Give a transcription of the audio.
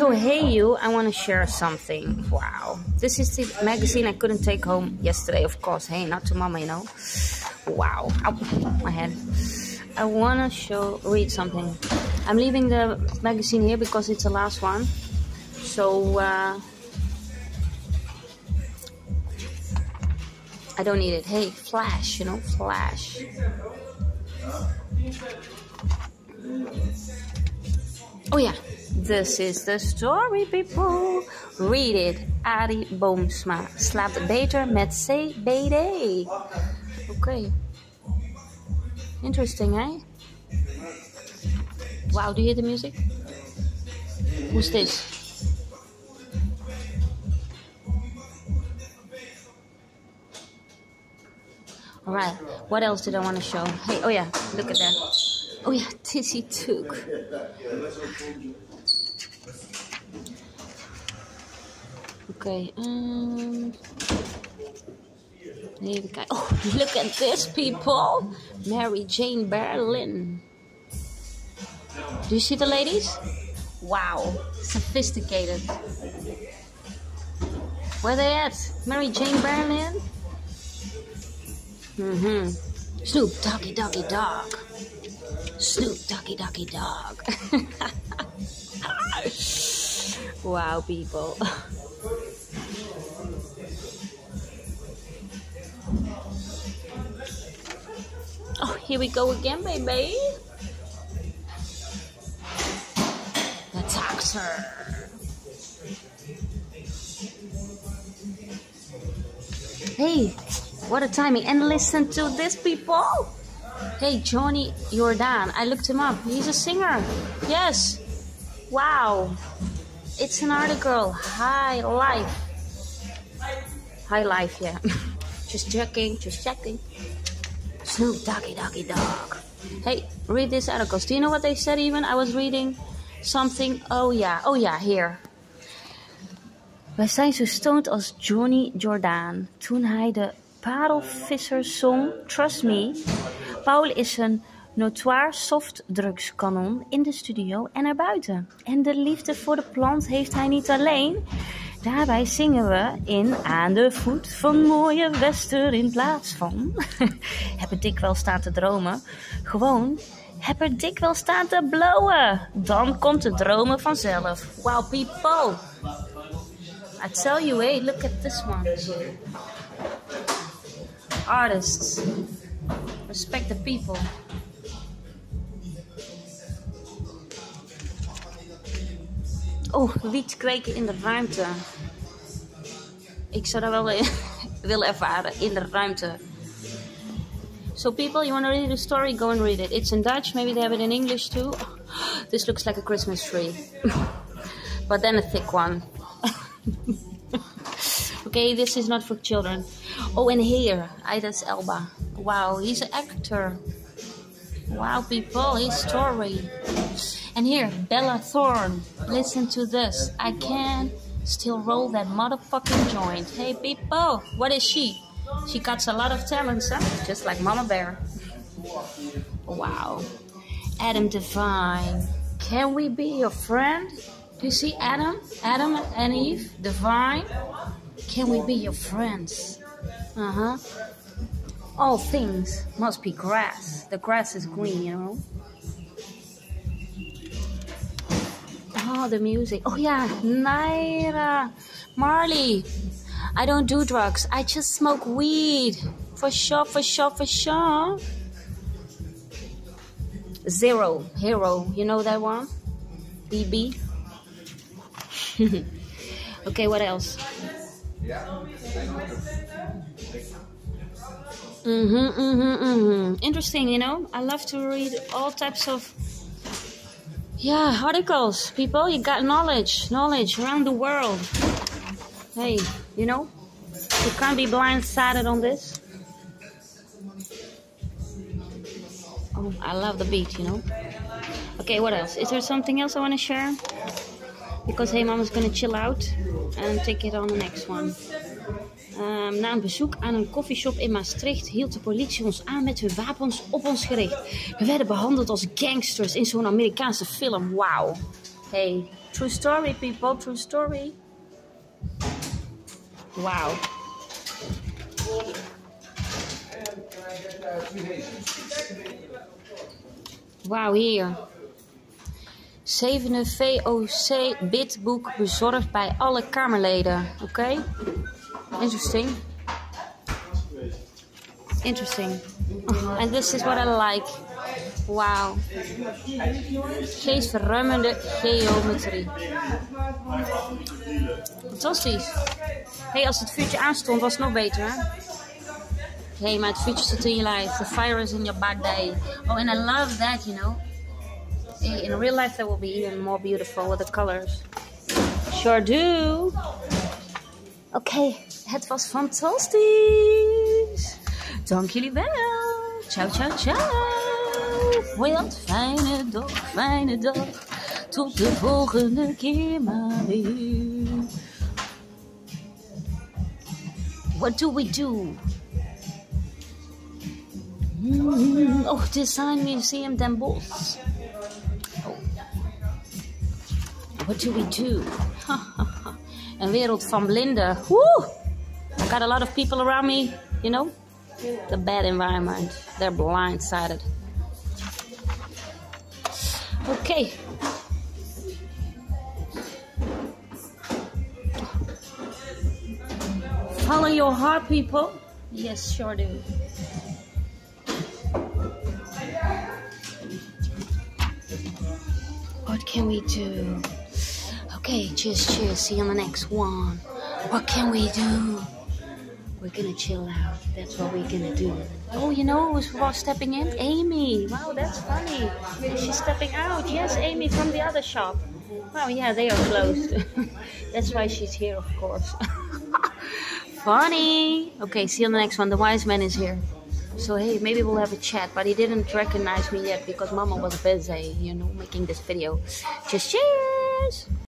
So hey you, I want to share something. Wow, this is the magazine I couldn't take home yesterday. Of course, hey, not to mama, you know. Wow, Ow, my head. I want to show, read something. I'm leaving the magazine here because it's the last one. So uh, I don't need it. Hey, flash, you know, flash. Oh yeah, this is the story, people. Read it. Arie Boomsma slaapt beter met CBD. Okay. Interesting, eh? Wow, do you hear the music? Who's this? Alright, what else did I want to show? Hey, oh yeah, look at that. Oh yeah, Tissy Took. Okay, um. Even kijken. Oh, look at this, people. Mary Jane Berlin. Do you see the ladies? Wow, sophisticated. Where they at? Mary Jane Berlin? Mm-hmm. Snoop Doggy Doggy Dog. Snoop Doggy Doggy Dog. wow, people. here we go again, baby. The Toxer. Hey, what a timing. And listen to this, people. Hey, Johnny Jordan. I looked him up. He's a singer. Yes. Wow. It's an article. High Life. High Life, yeah. just checking, just checking. Snoop Doggy Doggy Dog. Hey, read this article. Do you know what they said even? I was reading something. Oh yeah, oh yeah, here. Wij zijn zo stoned als Johnny Jordan toen hij de parelvisser-song Trust Me. Paul is een notoire softdrugskanon in de studio en erbuiten. En de liefde voor de plant heeft hij niet alleen. Daarbij zingen we in Aan de voet van mooie Wester in plaats van Heb er dik wel staan te dromen. Gewoon heb er dik wel staan te blowen. Dan komt de dromen vanzelf. Wow people. I tell you, hey, look at this one. Artists. Respect the people. Oh, wiet kweken in de ruimte. Ik zou dat wel eh, willen ervaren in de ruimte. So people, you want to read the story? Go and read it. It's in Dutch. Maybe they have it in English too. This looks like a Christmas tree, but then a thick one. okay, this is not for children. Oh, and here, Idris Elba. Wow, he's an actor. Wow, people, his story. And here, Bella Thorne. Listen to this. I can still roll that motherfucking joint. Hey, people, what is she? She got a lot of talents, huh? Just like Mama Bear. Wow. Adam Devine. Can we be your friend? Do you see Adam? Adam and Eve? Divine? Can we be your friends? Uh huh. All things must be grass. The grass is green, you know. Oh, the music. Oh, yeah. Naira. Marley. I don't do drugs. I just smoke weed. For sure, for sure, for sure. Zero. Hero. You know that one? BB. okay, what else? Mm-hmm, mm-hmm, mm-hmm. Interesting, you know? I love to read all types of yeah, articles. People, you got knowledge, knowledge around the world. Hey, you know? You can't be blindsided on this. Oh, I love the beat, you know? Okay, what else? Is there something else I want to share? Because hey, mama's gonna chill out and take it on the next one. Um, na een bezoek aan een koffieshop in Maastricht hield de politie ons aan met hun wapens op ons gericht. We werden behandeld als gangsters in zo'n Amerikaanse film. Wauw. Hey, True story, people. True story. Wow. Wauw, hier. 7 VOC bidboek bezorgd bij alle Kamerleden. Oké? Interesting. Interesting. And this is what I like. Wauw. Geestverruimende geometrie. Fantastisch. hey, als het vuurtje aanstond was het nog beter. Hè? hey, maar het vuurtje zit in je lijf. The fire is in your body. Oh, and I love that, you know. In real life that will be even more beautiful with the colors. Sure do. Oké, okay, het was fantastisch. Dank jullie wel. Ciao, ciao, ciao. Wat fijne dag, fijne dag. Tot de volgende keer. What do we do? Mm, oh, Design Museum Den Bosch. Oh. What do we do? Een wereld van blinden. Woo! I got a lot of people around me, you know? The bad environment. They're blindsided. Okay. Follow your heart, people. Yes, sure do. What can we do? Okay, cheers, cheers. See you on the next one. What can we do? We're gonna chill out. That's what we're gonna do. Oh, you know who's was stepping in? Amy. Wow, that's funny. She's stepping out. Yes, Amy from the other shop. Wow, yeah, they are closed. that's why she's here, of course. funny. Okay, see you on the next one. The wise man is here. So hey, maybe we'll have a chat, but he didn't recognize me yet because Mama was busy, you know, making this video. Just cheers!